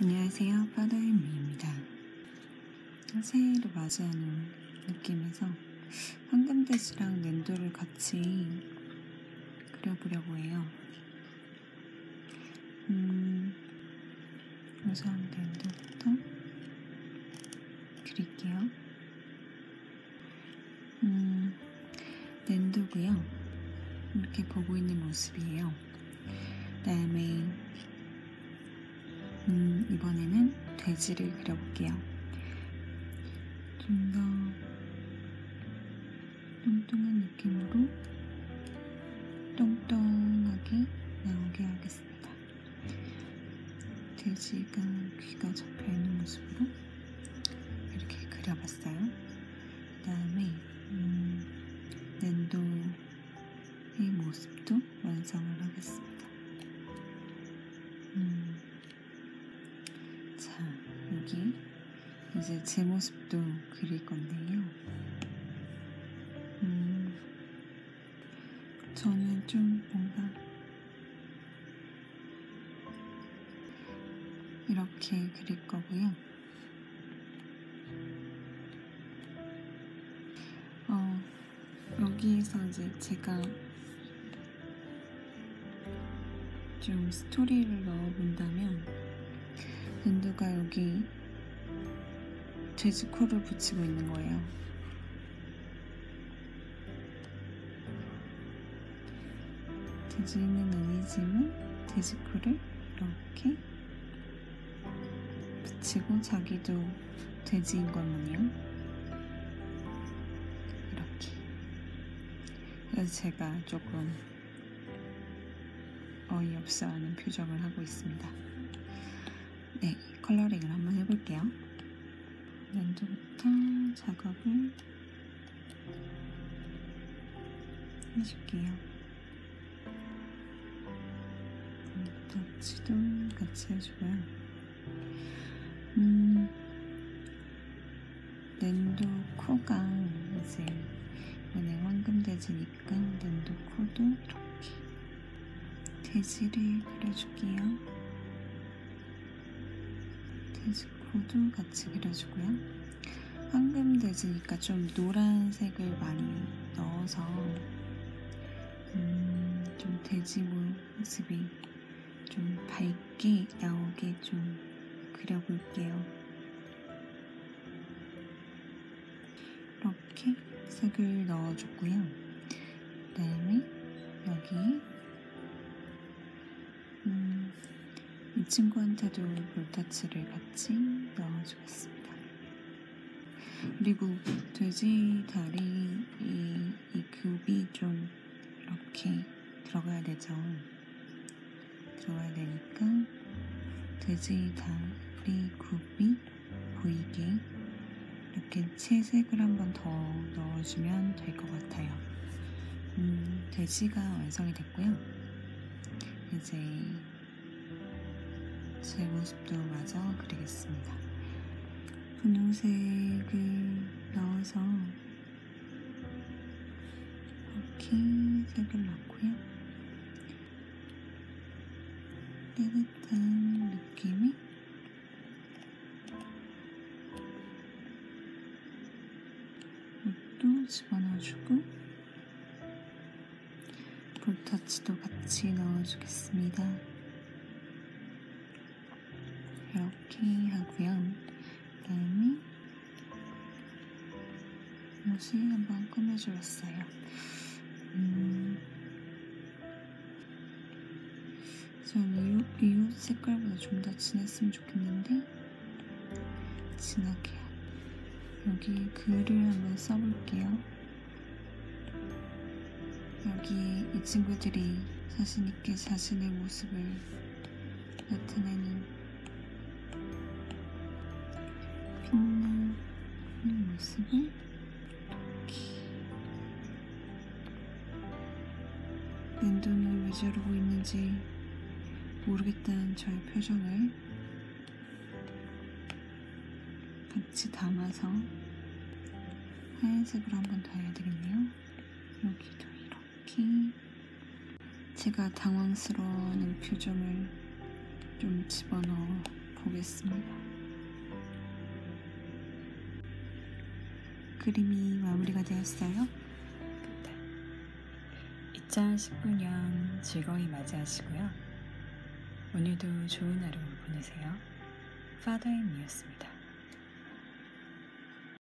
안녕하세요. 파더윤미입니다. 새해를 맞이하는 느낌에서 황금돼지랑 낸도를 같이 그려보려고 해요. 음, 우선 낸도부터 그릴게요. 음, 낸도고요. 이렇게 보고 있는 모습이에요. 그다음에 음, 이번에는 돼지를 그려볼게요. 좀 더 뚱뚱한 느낌으로 똥똥하게 나오게 하겠습니다. 돼지가 귀가 접혀있는 모습으로 이렇게 그려봤어요. 그 다음에 자, 여기 이제 제 모습도 그릴 건데요. 음, 저는 좀 뭔가 이렇게 그릴 거고요. 어, 여기에서 이제 제가 좀 스토리를 넣어본다면 돼지 코를 붙이고 있는 거예요. 돼지는 아니지만 돼지 코를 이렇게 붙이고 자기도 돼지인 것 마냥 이렇게 그래서 제가 조금 어이없어하는 표정을 하고 있습니다. 네, 컬러링을 한번 해볼게요. 먼저부터 작업을 해줄게요. 터치도 같이 해주고요. 음, 랜도 코가 이제 이번에 황금돼지니까 랜도 코도 이렇게 돼지를 그려줄게요. 돼지 코도 같이 그려주고요. 황금 돼지니까 좀 노란색을 많이 넣어서 음, 좀 돼지 모습이 좀 밝게 나오게 좀 그려볼게요. 이렇게 색을 넣어줬고요. 그 다음에 여기 친구한테도 볼터치를 같이 넣어주겠습니다. 그리고 돼지 다리 이, 이 굽이 좀 이렇게 들어가야 되죠. 들어가야 되니까 돼지 다리 굽이 보이게 이렇게 채색을 한 번 더 넣어주면 될 것 같아요. 음, 돼지가 완성이 됐고요. 이제 제 모습도 마저 그리겠습니다. 분홍색을 넣어서 이렇게 색을 넣고요. 따뜻한 느낌이 옷도 집어넣어주고 볼터치도 같이 넣어주겠습니다. 이렇게 하고요. 그 다음에 옷을 한번 꾸며주었어요. 음, 저는 이, 이 옷 색깔보다 좀 더 진했으면 좋겠는데 진하게요. 여기 글을 한번 써볼게요. 여기 이 친구들이 자신있게 자신의 모습을 나타내는 빛나는 모습을 이렇게 랜돈은 왜 저러고 있는지 모르겠다는 저의 표정을 같이 담아서 하얀색으로 한 번 더 해야 되겠네요. 여기도 이렇게 제가 당황스러워하는 표정을 좀 집어넣고 보겠습니다. 그림이 마무리가 되었어요. 네. 2019년 즐거이 맞이하시고요. 오늘도 좋은 하루 보내세요. 파더앤미였습니다.